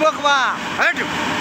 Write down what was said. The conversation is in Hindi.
बोकवा हट।